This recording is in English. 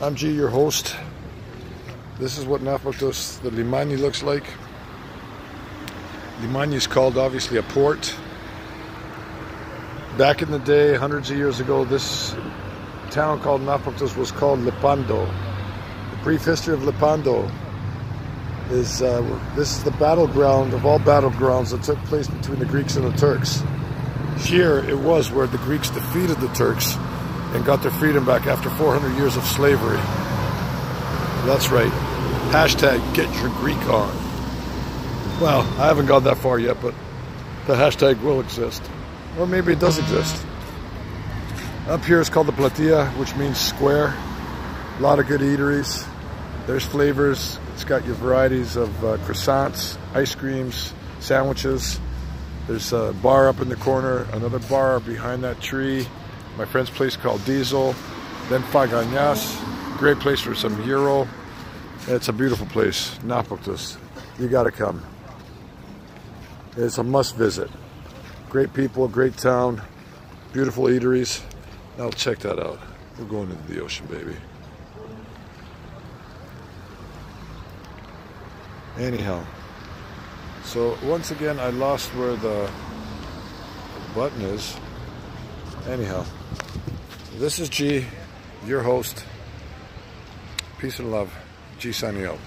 I'm G, your host. This is what Nafpaktos, the Limani looks like. Limani is called obviously a port. Back in the day, hundreds of years ago, this town called Nafpaktos was called Lepando. The brief history of Lepando is uh, this is the battleground of all battlegrounds that took place between the Greeks and the Turks. Here it was where the Greeks defeated the Turks and got their freedom back after 400 years of slavery. That's right. Hashtag get your Greek on. Well, I haven't gone that far yet, but the hashtag will exist. Or maybe it does exist. Up here is called the Platia, which means square. A lot of good eateries. There's flavors. It's got your varieties of uh, croissants, ice creams, sandwiches. There's a bar up in the corner, another bar behind that tree my friend's place called Diesel, then Faganas. great place for some Euro. It's a beautiful place, Napoleon. You got to come. It's a must visit. Great people, great town, beautiful eateries. Now check that out. We're going into the ocean, baby. Anyhow, so once again, I lost where the button is. Anyhow, this is G, your host. Peace and love. G signing out.